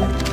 you